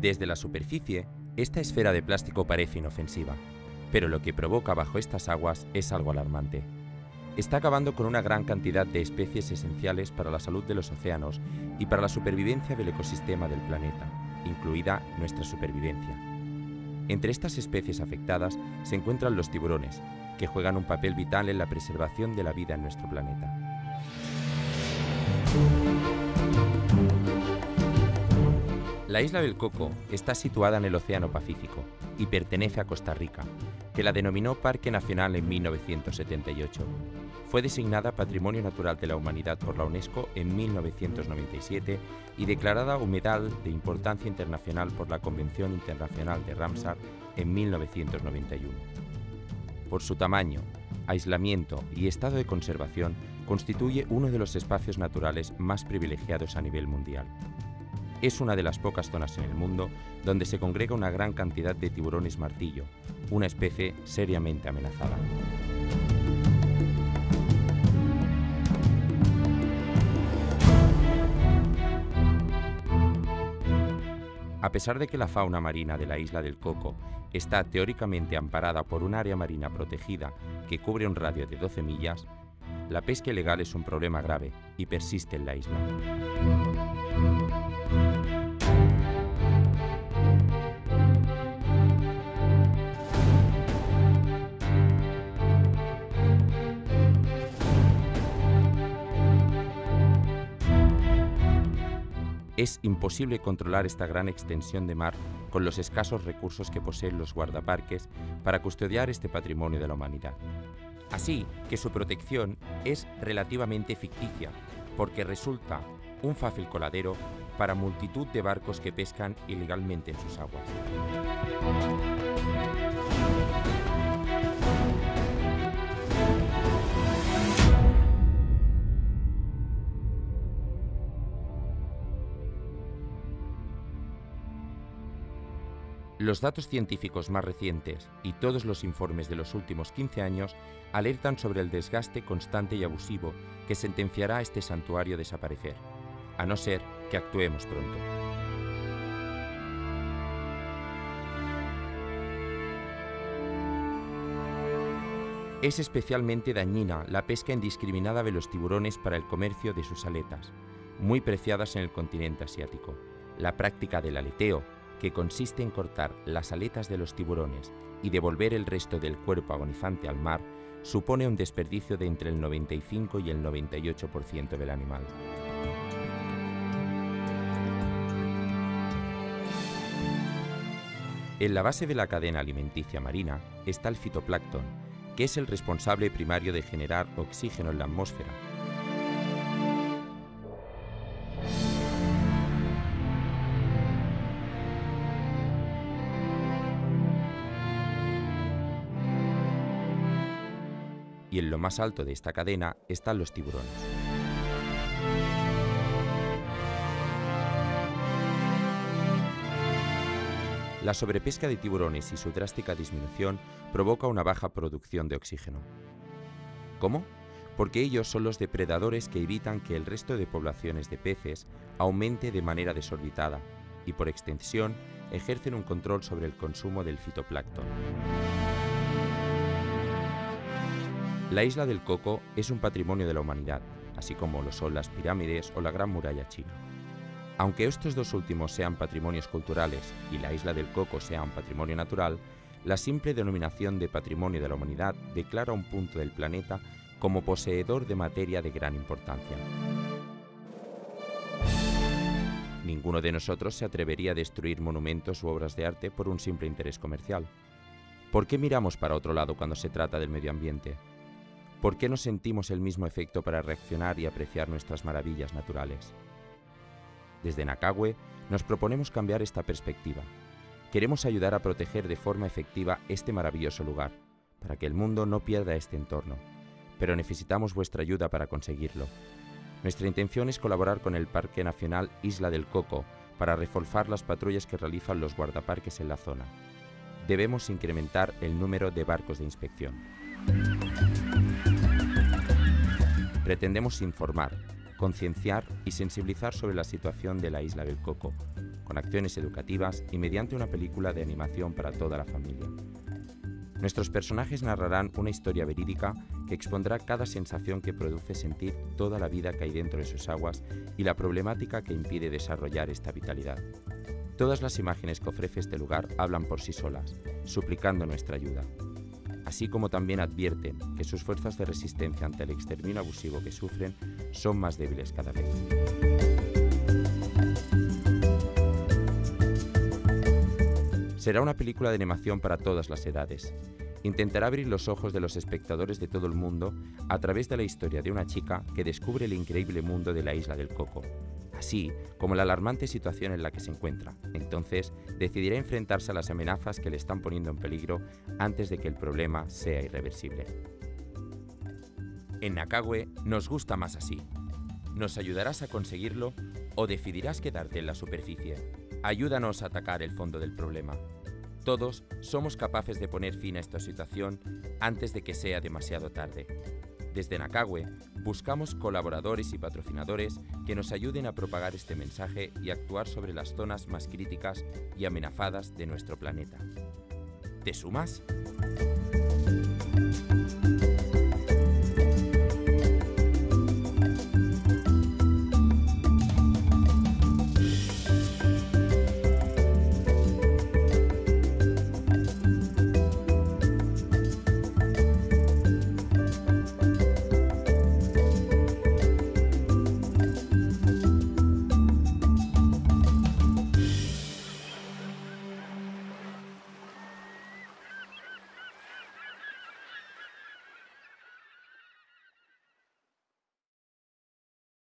Desde la superficie, esta esfera de plástico parece inofensiva, pero lo que provoca bajo estas aguas es algo alarmante. Está acabando con una gran cantidad de especies esenciales para la salud de los océanos y para la supervivencia del ecosistema del planeta, incluida nuestra supervivencia. Entre estas especies afectadas se encuentran los tiburones, que juegan un papel vital en la preservación de la vida en nuestro planeta. La isla del Coco está situada en el Océano Pacífico y pertenece a Costa Rica, que la denominó Parque Nacional en 1978. Fue designada Patrimonio Natural de la Humanidad por la UNESCO en 1997 y declarada Humedal de Importancia Internacional por la Convención Internacional de Ramsar en 1991. Por su tamaño, aislamiento y estado de conservación, constituye uno de los espacios naturales más privilegiados a nivel mundial. Es una de las pocas zonas en el mundo donde se congrega una gran cantidad de tiburones martillo, una especie seriamente amenazada. A pesar de que la fauna marina de la isla del Coco está teóricamente amparada por un área marina protegida que cubre un radio de 12 millas, la pesca ilegal es un problema grave y persiste en la isla. Es imposible controlar esta gran extensión de mar con los escasos recursos que poseen los guardaparques para custodiar este patrimonio de la humanidad. Así que su protección es relativamente ficticia, porque resulta un fácil coladero para multitud de barcos que pescan ilegalmente en sus aguas. Los datos científicos más recientes y todos los informes de los últimos 15 años alertan sobre el desgaste constante y abusivo que sentenciará a este santuario desaparecer, a no ser que actuemos pronto. Es especialmente dañina la pesca indiscriminada de los tiburones para el comercio de sus aletas, muy preciadas en el continente asiático. La práctica del aleteo, que consiste en cortar las aletas de los tiburones y devolver el resto del cuerpo agonizante al mar, supone un desperdicio de entre el 95 y el 98% del animal. En la base de la cadena alimenticia marina está el fitoplancton, que es el responsable primario de generar oxígeno en la atmósfera y en lo más alto de esta cadena están los tiburones. La sobrepesca de tiburones y su drástica disminución provoca una baja producción de oxígeno. ¿Cómo? Porque ellos son los depredadores que evitan que el resto de poblaciones de peces aumente de manera desorbitada y por extensión ejercen un control sobre el consumo del fitoplancton. La isla del Coco es un patrimonio de la humanidad, así como lo son las pirámides o la Gran Muralla China. Aunque estos dos últimos sean patrimonios culturales y la isla del Coco sea un patrimonio natural, la simple denominación de patrimonio de la humanidad declara un punto del planeta como poseedor de materia de gran importancia. Ninguno de nosotros se atrevería a destruir monumentos u obras de arte por un simple interés comercial. ¿Por qué miramos para otro lado cuando se trata del medio ambiente? ¿Por qué no sentimos el mismo efecto para reaccionar y apreciar nuestras maravillas naturales? Desde Nakagüe nos proponemos cambiar esta perspectiva. Queremos ayudar a proteger de forma efectiva este maravilloso lugar, para que el mundo no pierda este entorno. Pero necesitamos vuestra ayuda para conseguirlo. Nuestra intención es colaborar con el Parque Nacional Isla del Coco para reforzar las patrullas que realizan los guardaparques en la zona. Debemos incrementar el número de barcos de inspección. Pretendemos informar, concienciar y sensibilizar sobre la situación de la isla del Coco, con acciones educativas y mediante una película de animación para toda la familia. Nuestros personajes narrarán una historia verídica que expondrá cada sensación que produce sentir toda la vida que hay dentro de sus aguas y la problemática que impide desarrollar esta vitalidad. Todas las imágenes que ofrece este lugar hablan por sí solas, suplicando nuestra ayuda, así como también advierten que sus fuerzas de resistencia ante el exterminio abusivo que sufren son más débiles cada vez. Será una película de animación para todas las edades. Intentará abrir los ojos de los espectadores de todo el mundo a través de la historia de una chica que descubre el increíble mundo de la isla del Coco, así como la alarmante situación en la que se encuentra. Entonces, decidirá enfrentarse a las amenazas que le están poniendo en peligro antes de que el problema sea irreversible. En Nakagwe nos gusta más así. ¿Nos ayudarás a conseguirlo o decidirás quedarte en la superficie? Ayúdanos a atacar el fondo del problema. Todos somos capaces de poner fin a esta situación antes de que sea demasiado tarde. Desde Nakagwe buscamos colaboradores y patrocinadores que nos ayuden a propagar este mensaje y actuar sobre las zonas más críticas y amenazadas de nuestro planeta. ¿Te sumas?